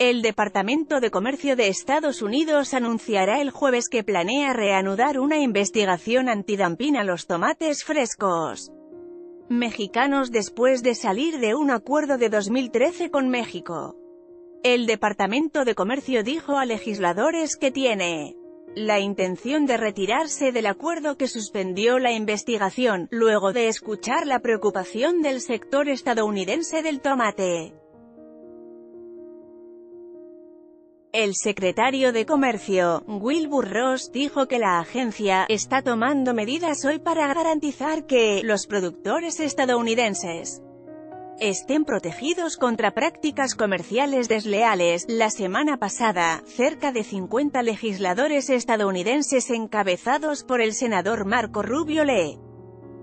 El Departamento de Comercio de Estados Unidos anunciará el jueves que planea reanudar una investigación antidumping a los tomates frescos mexicanos después de salir de un acuerdo de 2013 con México. El Departamento de Comercio dijo a legisladores que tiene la intención de retirarse del acuerdo que suspendió la investigación, luego de escuchar la preocupación del sector estadounidense del tomate. El secretario de Comercio, Wilbur Ross, dijo que la agencia está tomando medidas hoy para garantizar que los productores estadounidenses estén protegidos contra prácticas comerciales desleales. La semana pasada, cerca de 50 legisladores estadounidenses encabezados por el senador Marco Rubio le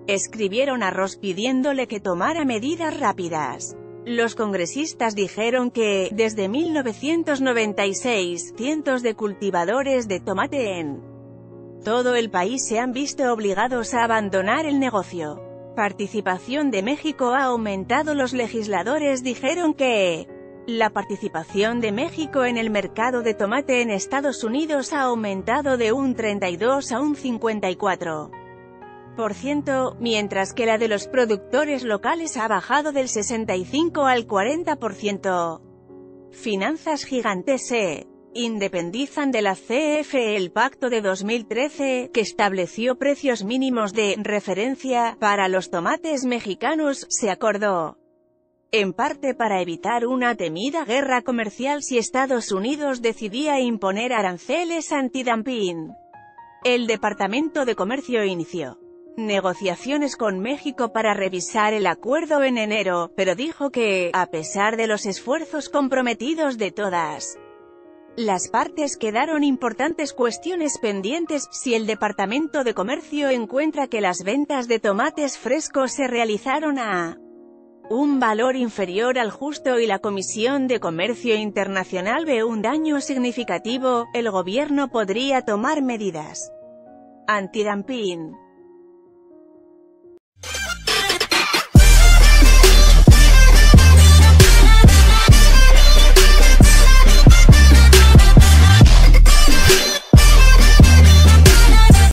escribieron a Ross pidiéndole que tomara medidas rápidas. Los congresistas dijeron que, desde 1996, cientos de cultivadores de tomate en todo el país se han visto obligados a abandonar el negocio. Participación de México ha aumentado Los legisladores dijeron que la participación de México en el mercado de tomate en Estados Unidos ha aumentado de un 32 a un 54 mientras que la de los productores locales ha bajado del 65 al 40%. Finanzas gigantes independizan de la CFE el pacto de 2013, que estableció precios mínimos de referencia para los tomates mexicanos, se acordó en parte para evitar una temida guerra comercial si Estados Unidos decidía imponer aranceles antidumping. El Departamento de Comercio inició negociaciones con México para revisar el acuerdo en enero, pero dijo que, a pesar de los esfuerzos comprometidos de todas las partes quedaron importantes cuestiones pendientes, si el Departamento de Comercio encuentra que las ventas de tomates frescos se realizaron a un valor inferior al justo y la Comisión de Comercio Internacional ve un daño significativo, el gobierno podría tomar medidas antidumping.